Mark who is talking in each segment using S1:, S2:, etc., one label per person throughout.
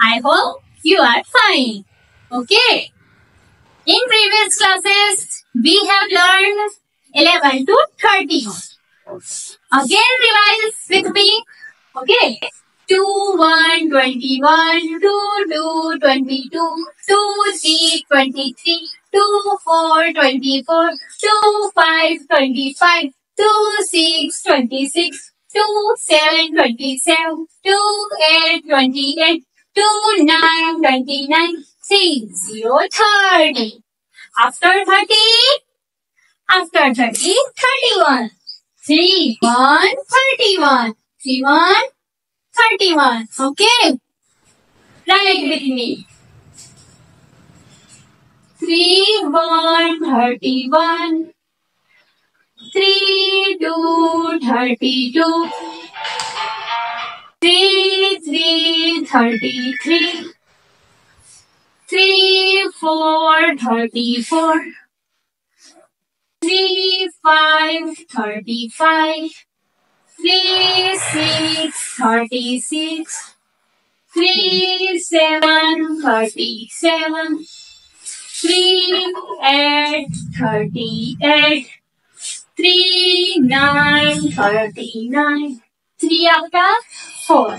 S1: I hope you are fine. Okay. In previous classes, we have learned 11 to 30. Again revise with me. Okay. 2, 1, 21, 2, 2, 22, 2, 3, 23, 2, 4, 24, 2, 5, 25, 2, 6, 26, 2, 7, 27, 2, 8, 28, 2, 9, 29, 3, 0, 30. After 30, after 30, 31. 3, 1, 31. 3, 1, 31. Okay. Write with me. 3, 1, 31. 3, 2, 32. 3, 33. 3, 4, 34. 3, 5, 35. Three, six, thirty-six. Three, seven, thirty-seven. Three, eight, thirty-eight. Three, nine, thirty-nine. Three after four.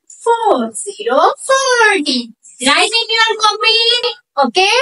S1: 4040. Write in your copy. Okay?